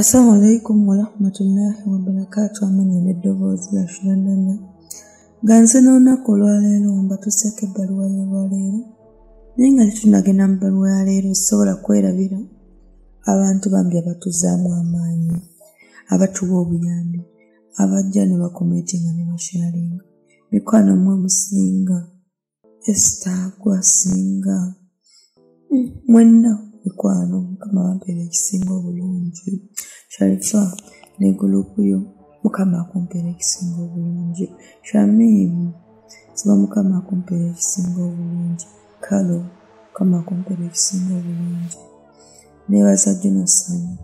Assalamu alaikum warahmatullahi wabarakatu amanya n'eddoboozi lya shulanana ganze n'olunaku olwaleero mbatuseeko ebbaluwa y'olwaleero naye nga tetunagenda mu bbaluwa ya leero sobola kwerabira abantu bambi abatuzaamu amaanyi abatuwa obuyambi abajja ne bakometinga ne basharinga mikwano mmwe musinga esita gwasinga mwenna mikwano mukama bampeera ekisinga obulungi sharifa ne gulupu yo mukama akumpeera ekisinga obulungi. Shamimu siba mukama akumpeera ekisinga obulungi. Kalo mukama akumpeera ekisinga obulungi. Neebaza jonasan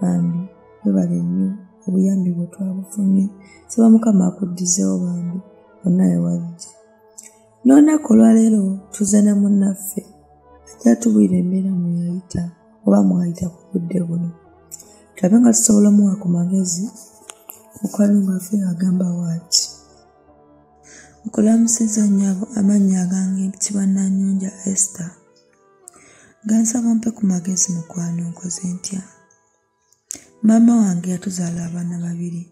bambi webale nnyo obuyambi bwe twabufunye siba mukama akuddizeewo bambi bonna yewajja n'olunaku olwaleero tuzana munnaffe ajja tubwira embeera mweyayita oba mwayita ku budde buno tulabe nga tusobola omuwa ku magezi mukwano gwaffe agamba waati nkulamusiza nnyabo amannya agange kibannanyonja esther. Gansaba mpe ku magezi mukwano nkoze ntya? Maama wange yatuzaala abaana babiri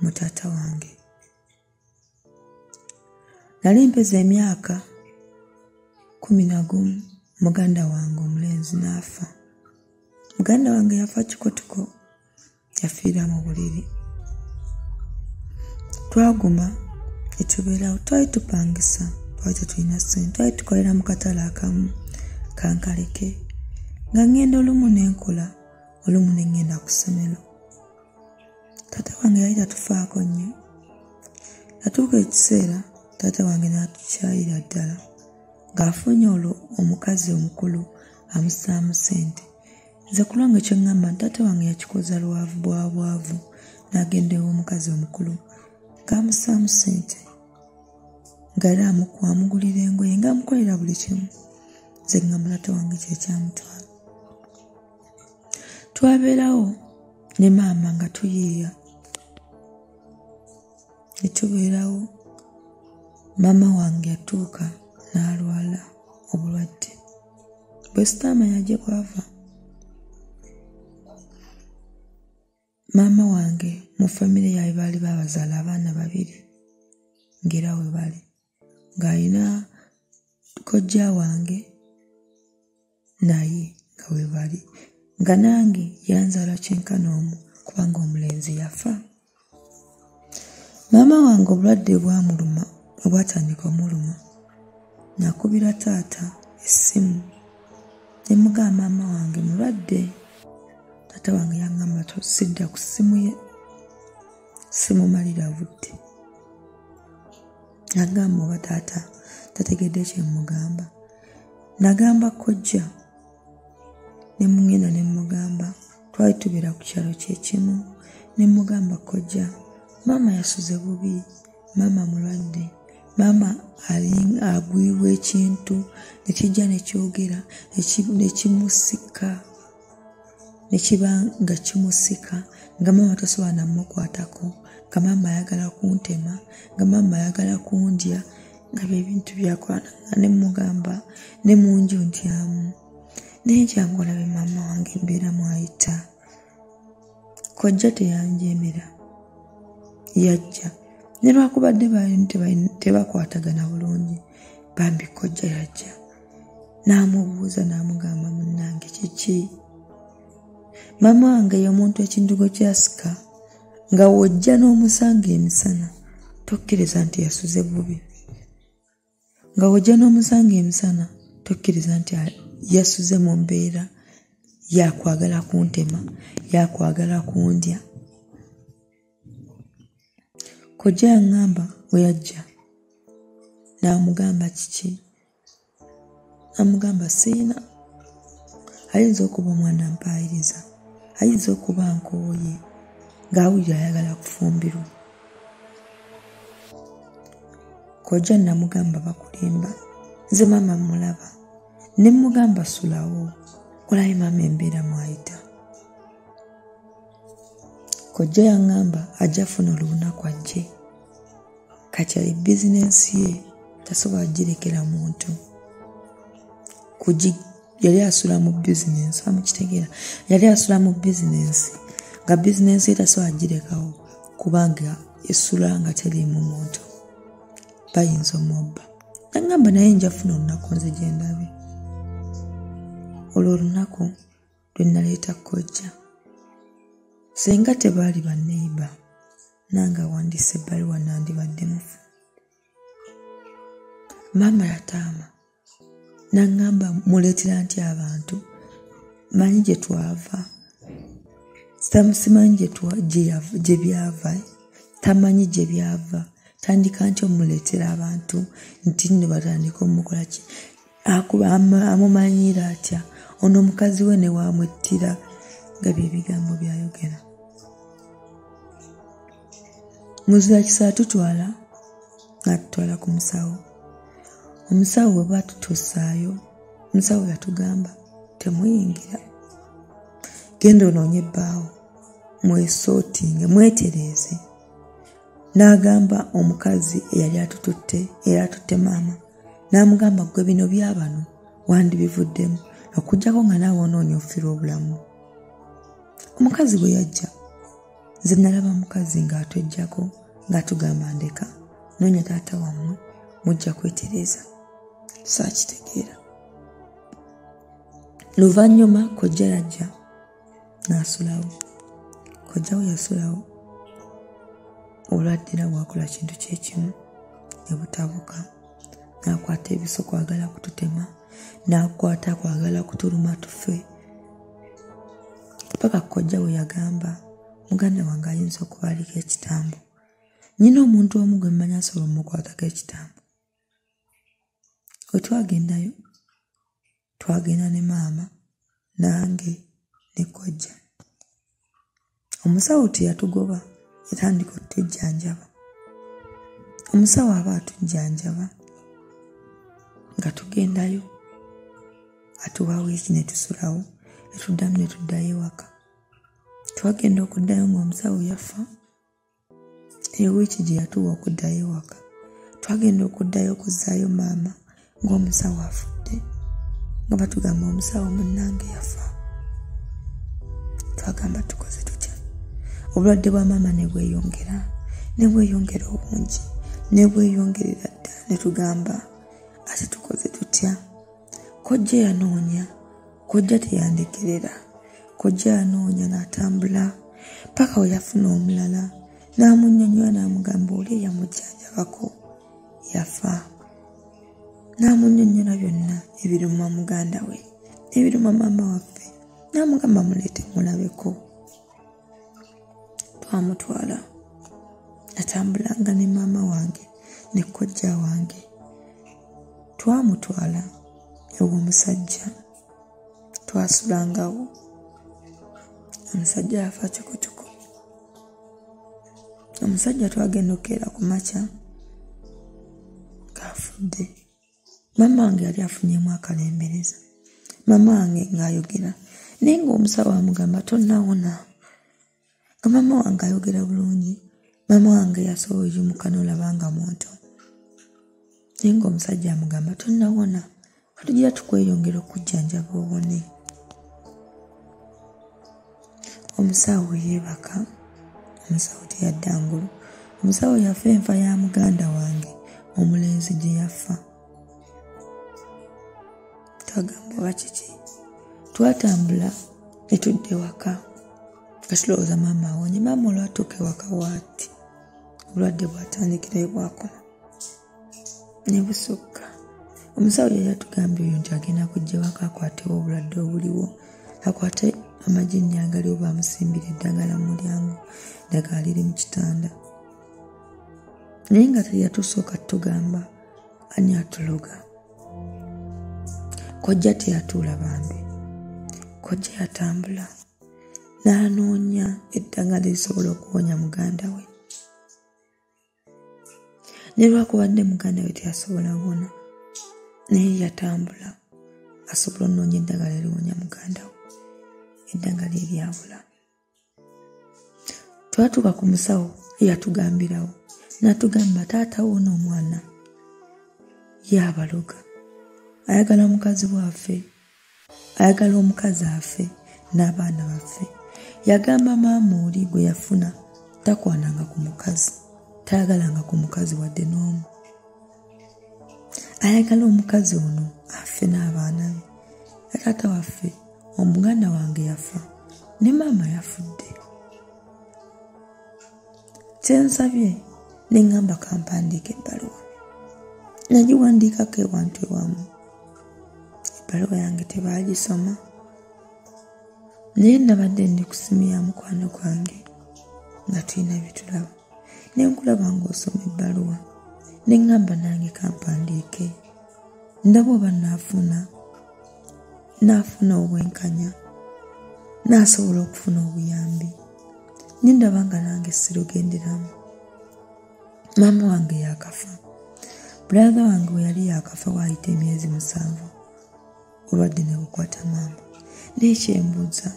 mu taata wange. Nali mpeza emyaka kumi na gumu muganda wange omulenzi n'afa muganda wange yafa kikotuko yafiira mu buliri. Twaguma etubeerawo twali tupangisa twali tetulina ssente twali tukolera mu katale akamu kankaleke nga ŋŋenda olumu n'enkola olumu ne ŋŋenda ku ssomero. Taata wange yali tatufaako nnyo natuuka ekiseera taata wange n'atukyayira ddala ng'afunye olwo omukazi omukulu amusaamu ssente nze kulwange kyeŋŋamba taata wange yakikoza lwavu bwa bwavu n'agenda ew'omukazi omukulu. Ng'amusaamu ssente nga era amugulira engoye ng'amukolera buli kimu. Nze ŋŋamba taata wange kyekyamutwala twabeerawo ne maama nga tuyiiya. Ne tubeerawo maama wange yatuuka n'alwala obulwadde. Bwe sitaamanya gye bwava maama wange mu famire yaabwe baali babazaala abaana babiri ngaera we bali. Ng'alina kojja wange naye nga we bali. Nga nange yanzaala kyenkana omu kubanga omulenzi yafa. Maama wange obulwadde bwamuluma obwatandika omuluma nakubira taata essimu ne mugamba maama wange mulwadde taata wange yaŋŋamba tosidda ku ssimu ye simumalira budde. Nagamba oba taata tategedde kyemugamba nagamba kojja ne mugenda ne mugamba twali tubeera ku kyalo kyekimu ne mugamba kojja maama yasuze bubi maama mulwadde maama agwibwa ekintu nekijja nekyogera nekimusika nekiba nga kimusika nga maama tasobola namukwatako nga maama ayagala kuntema nga maama ayagala kundya nga byebintu byakolananga nemugamba ne munju ntyamu naye jangu olabe maama wange embeera mwayita. Kojja teyanjemera yajja. Ne lwakubadde tebakwatagana bulungi bambi kojja yajja. N'amubuuza n'amugamba munnange kiki maama wange y'omuntu ekindugo kyasika nga wojja n'omusanga emisana tokkiriza nti yasuze bubi. Nga wojja n'omusanga emisana tokkiriza nti yasuze mu mbeera yakwagala kuntema yakwagala kundya. Kojja yaŋŋamba we yajja n'amugamba kiki? Amugamba siina ayinza okuba omwana mpaayiriza ayinza okuba nkooye ng'awulira ayagala kufumbirwa kojja namugamba bakulimba nze maama mulaba ne mugamba sulawo olabe maama embeera mwayita. Kojja yaŋŋamba ajja funa olunaku ajje. Kakyali bizinensi ye tasobola girekera muntu yali asula mu bizinensi amukitegeera yali asula mu bizinensi nga bizinensi etasobola girekawo kubanga essula nga teriimu muntu. Bayinza omubba. Nagamba naye njafuna olunaku nze gyendabe olwo olunaku lwe naleeta kkojja senga tebaali banneiba nange awandiisa ebbaluwa nandibadde mufu. Maama yataama naŋŋamba muleetera nti abantu manyi gye twava. Simanyi gye byava. Tamanyi gye byava. Tandika nti omuleetera abantu nti nno batandika omukola ki? Amumanyira atya? Ono omukazi we newamwettira nga byebigambo byayogera. Muzira kisaa tutwala natutwala ku musawo omusawo bwe batutusaayo omusawo yatugamba temuyingira. Genda onoonye ebbaawo mwesootinge mwetereeze n'agamba omukazi eyali atututte era atutte maama n'amugamba gwe bino byabano wandibivuddemu okugjako nga naawe onoonya ofira obulamu. Omukazi bwe yajja nze nalaba mukazi ng'atwejjako ng'atugamba ndeka noonya taata wammwe mujja kwetereeza saakitegeera luvannyuma kojja yajja n'asulawo. Kojja we yasulawo olwaddira bwakola kintu kyekimu ne butabuka n'akwata ebiso kwagala kututema n'akwata kwagala kutuluma tufe. Paka kojja we yagamba muganda wange ayinza okuba aliko ekitambo. Nyina omuntu omu gwe mmanyi asobola omukwatako ekitambo we twagendayo twagenda ne maama nange ne kojja omusawo teyatugoba yatandika otujjanjaba omusawo aba atujjanjaba nga tugendayo atuwaawo eki ne tusulawo netuddamu ne tuddayo ewaka. Twagenda okuddayo ng'omusawo yafa ewiiki gye yatuwa okuddayo ewaka. Twagenda okuddayo okuzzaayo maama ng'omusawo afudde nga batugamba omusawo munnange yafa. Twagamba tukoze tutya? Obulwadde bwa maama ne bweyongera ne bweyongera obungi ne bweyongerera ddala ne tugamba ate tukoze tutya? Kojja yanoonya kojja teyandekerera kojja yanoonya n'atambula paka we yafuna omulala n'amunnyonnyola n'amugamba oli eyamujjanjabako yafa n'amunnyonnyola byonna ebiruma muganda we n'ebiruma maama waffe. N'amugamba muleete mulabeko. Twamutwala natambulanga ne maama wange ne kojja wange. Twamutwala ew'omusajja twasulangawo. Omusajja yafa kikutuku omusajja twagenda okukeera ku makya ng'afudde maama wange yali afunyemu akalembereza. Maama wange ng'ayogera. Naye ng'omusawo amugamba tonnawona nga maama wange ayogera bulungi. Maama wange yasobola oyimuka n'olabanga muntu. Naye ng'omusajja amugamba tonnawona katugira tukweyongera okujjanjaba owone omusawo yeebaka. Omusawo teyadda ngulu. Omusawo yafa enfa ya muganda wange. Omulenzi gye yafa twagamba oba kiki? Twatambula netudda ewaka nga tulowooza maama awonye maama olwatuuka ewaka waati? Obulwadde bwatandikirayo bwakoma. Ne busukka. Omusawo yali atugambye oyo nti agenda kujja ewaka akwatewo obulwadde obuliwo. Akwate amajinja agaliwo bamusimbira eddagala mu mulyango eddagala liri mu kitanda. Naye nga teyatusooka tugamba ani atuloga kojja teyatuula bambi. Kojja yatambula. N'anoonya eddagala erisobola okuwonya muganda we. Ne lwakubadde muganda we teyasobola wona? Naye yatambula. Asobola onoonya eddagala eriwonya muganda we. Eddagala eryabula. Twatuuka ku musawo eyatugambirawo. N'atugamba taatawo n'omwana yaabaloga ayagala omukazi bwaffe ayagala omukazi afe n'abaana baffe. Yagamba maama oli gwe yafuna takwananga ku mukazi tayagalanga ku mukazi wadde n'omu. Ayagala omukazi ono afe n'abaana be. Ataata waffe omuganda wange yafa ne maama yafudde. Kyensabye neŋŋamba kampandiika ebbaluwa. Nagiwandiikako ewantu ewamu ebbaluwa yange tebaagisoma naye nabadde ndi ku simu ya mukwano gwange nga tulina byetulaba ne nkulaba ng'osoma ebbaluwa ne ŋŋamba nange kampandiike. Ndaba oba naafuna naafuna obwenkanya naasobola okufuna obuyambi. Nindaba nga nange sirugenderamu. Maama wange yakafa bulaga wange we yali yakafa waayita emyezi musanvu obadde ne bukwata maama. Nekyembuuza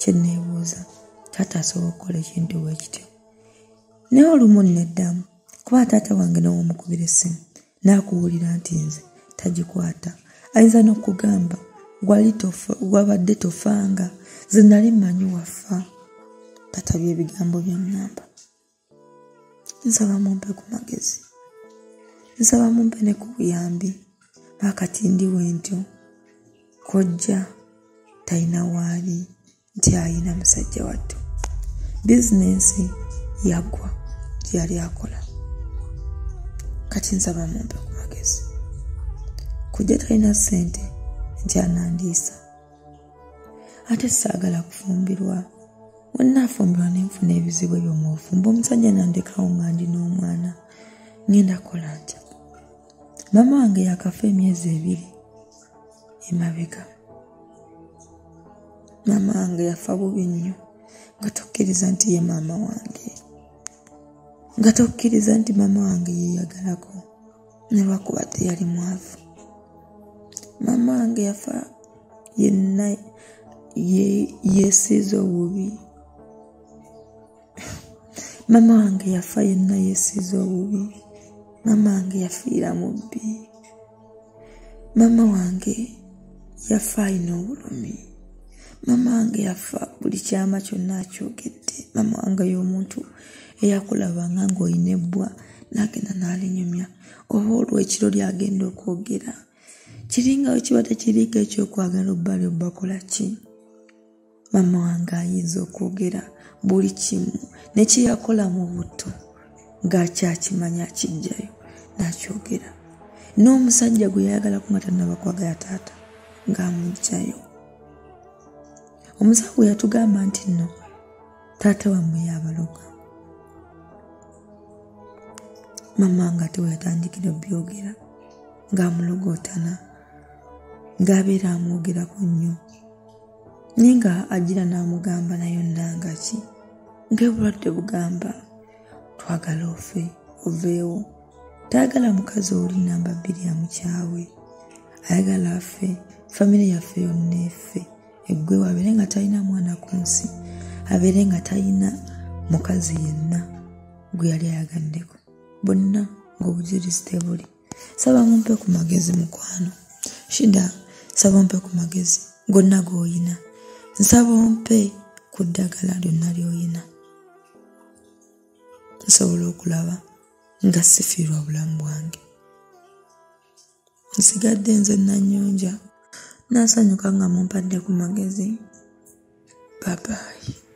kyeneebuuza taata asobola okukola ekintu bwe kityo. Naye olumu neddamu kuba taata wange nowomukubira essimu naakuwulira nti nze tagikwata. Ayinza n'okugamba gwabadde tofanga ze nali mmanyi wafa tatabya ebigambo byaŋŋamba nsaba mumpe ku magezi. Nsaba mumpe ne ku buyambi. Baakati ndiwe ntyo kojja talina waali nti ayina musajja wattu. Bizinensi yaggwa gyeyali akola. Kati nsaba mumpe ku magezi. Kujja talina ssente nti anandiisa. Ate saagala kufumbirwa. Wenaafumbirwa nenfuna ebizibu ebyo mubufumba omusajja nandekawo nga ndi n'omwana ngenda kola ntya? Maama wange yakafa emyezi ebiri emabega. Maama wange yafa bubi nnyo. Nga tokkiriza nti ye maama wange. Nga tokkiriza nti maama wange yeyagalako ne lwakuba teyali mwavu. Maama wange yafa yenna yeesiiza obubi. Maama wange yafa yenna yeesiiza obubi. Maama wange yafiira mubbi. Maama wange yafa ayina obulumi. Maama wange yafa buli kyama kyonna akyogedde. Maama wange y'omuntu eyakulabanga ng'olina ebbwa n'agenda n'alinyumya. Oba olwekiro lyagenda okwogera kiringa we kiba tekiriiko ekyokwagala obbali obbakola ki? Maama wange ayinza okwogera buli kimu nekyeyakola mu buto ng'akyakimanya akijjayo n'akyogera. N'omusajja gwe yayagalaku nga tannaba kwagala taata ng'amugjayo omusawo bwe yatugamba nti nno taata wammwe yabaloga. Maama nga te we yatandikira obyogera ng'amulogootana ng'abeera amwogerako nnyo. Naye nga agira n'amugamba nayo nanga ki? Ng'obulwadde bugamba twagala ofe oveewo. Tayagala mukazi oli namba bbiri ya mukyawe ayagala afe famire yaffe yonna efe eggwewo abeere nga talina mwana ku nsi abeere nga talina mukazi yenna gwe yali ayagaddeko bonna ng'obujulizi tebuli saba mumpe ku magezi mukwano. Shida saba mpe ku magezi. Gonna g'oyina. Nsaba ompe ku ddagala lyonna ly'oyina. Nsobola okulaba nga sifiirwa bulamu bwange. Nsigadde nze nanyonja naasanyuka nga mumpadde ku magezi. Babayi